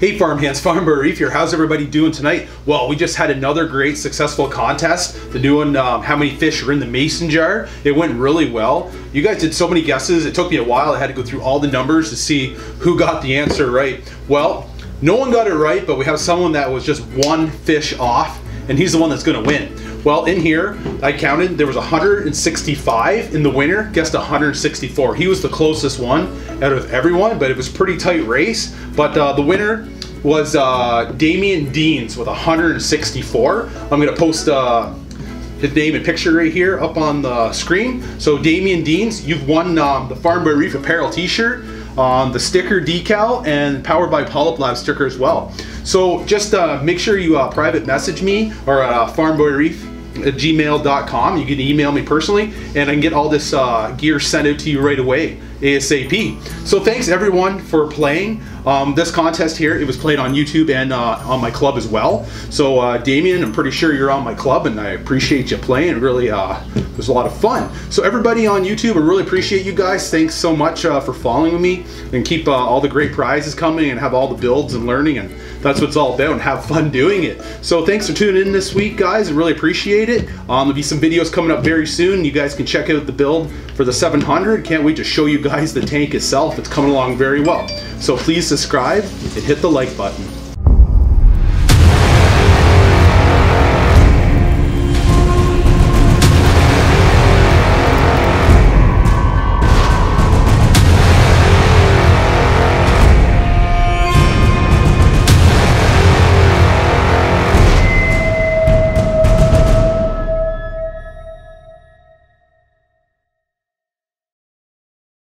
Hey Farm Hands, Reef here. How's everybody doing tonight? Well, we just had another great successful contest. The new one, um, how many fish are in the mason jar. It went really well. You guys did so many guesses. It took me a while. I had to go through all the numbers to see who got the answer right. Well, no one got it right, but we have someone that was just one fish off, and he's the one that's gonna win. Well, in here, I counted, there was 165 in the winner, guessed 164. He was the closest one out of everyone, but it was pretty tight race. But uh, the winner was uh, Damian Deans with 164. I'm gonna post uh, his name and picture right here up on the screen. So Damian Deans, you've won um, the Farm Boy Reef apparel t-shirt, um, the sticker decal, and Powered by Polyp Lab sticker as well. So just uh, make sure you uh, private message me or uh, Farm Boy Reef at gmail.com. You can email me personally, and I can get all this uh, gear sent out to you right away, ASAP. So thanks everyone for playing. Um, this contest here, it was played on YouTube and uh, on my club as well. So uh, Damien, I'm pretty sure you're on my club, and I appreciate you playing. Really, uh, it was a lot of fun. So everybody on YouTube, I really appreciate you guys. Thanks so much uh, for following me, and keep uh, all the great prizes coming, and have all the builds and learning, and that's what it's all about, and have fun doing it. So thanks for tuning in this week, guys. I really appreciate it. Um, there'll be some videos coming up very soon. You guys can check out the build for the 700. Can't wait to show you guys the tank itself. It's coming along very well. So please subscribe and hit the like button.